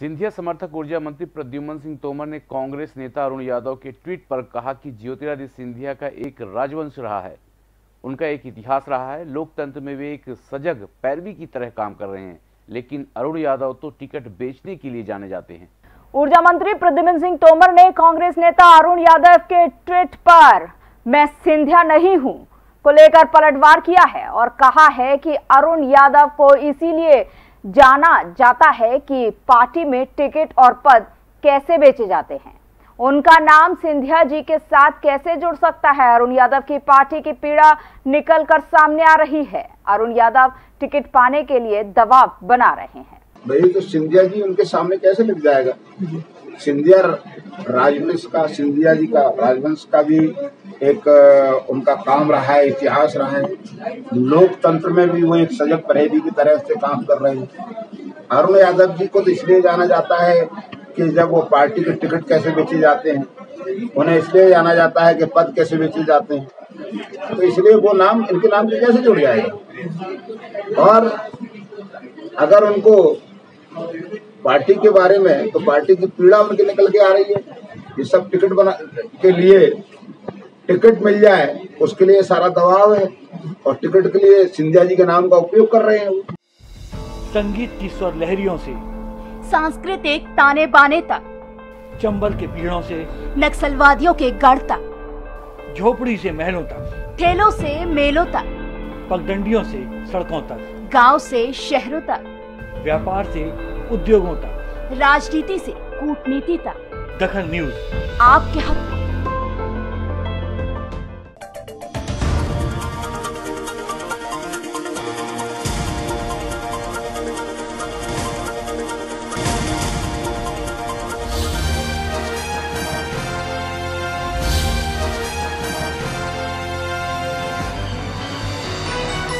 सिंधिया समर्थक ऊर्जा मंत्री प्रद्युमन सिंह तोमर ने कांग्रेस नेता अरुण यादव के ट्वीट पर कहा कि ज्योतिरादित्य सिंधिया का एक राजवंश रहा है। उनका एक इतिहास रहा है। लोकतंत्र में वे एक सजग पैरवी की तरह काम कर रहे हैं, लेकिन अरुण यादव तो टिकट बेचने के लिए जाने जाते हैं। ऊर्जा मंत्री प्रद्युमन सिंह तोमर ने कांग्रेस नेता अरुण यादव के ट्वीट पर, मैं सिंधिया नहीं हूँ को लेकर पलटवार किया है और कहा है कि अरुण यादव को इसीलिए जाना जाता है कि पार्टी में टिकट और पद कैसे बेचे जाते हैं। उनका नाम सिंधिया जी के साथ कैसे जुड़ सकता है? अरुण यादव की पार्टी की पीड़ा निकल कर सामने आ रही है। अरुण यादव टिकट पाने के लिए दबाव बना रहे हैं। भाई तो सिंधिया जी उनके सामने कैसे लग जाएगा? सिंधिया राजवंश का सिंधिया जी का राजवंश का भी एक उनका काम रहा है, इतिहास रहा है। लोकतंत्र में भी वो एक सजग परहेबी की तरह से काम कर रहे हैं। अरुण यादव जी को तो इसलिए जाना जाता है कि जब वो पार्टी के टिकट कैसे बेचे जाते हैं, उन्हें इसलिए जाना जाता है कि पद कैसे बेचे जाते हैं। तो इसलिए वो नाम, इनके नाम से कैसे जुड़ जाएगा? और अगर उनको पार्टी के बारे में तो पार्टी की पीड़ा उनके निकल के आ रही है। ये सब टिकट बना, के लिए टिकट मिल जाए उसके लिए सारा दबाव है और टिकट के लिए सिंधिया जी के नाम का उपयोग कर रहे हैं संगीत की स्वर लहरियों से सांस्कृतिक ताने बाने तक चंबल के पीड़ों से नक्सलवादियों के गढ़ तक झोपड़ी से महलों तक ठेलों से मेलों तक पगडंडियों से सड़कों तक गाँव से शहरों तक व्यापार से उद्योगों तक। राजनीति से कूटनीति तक। दखन न्यूज़। आपके हक।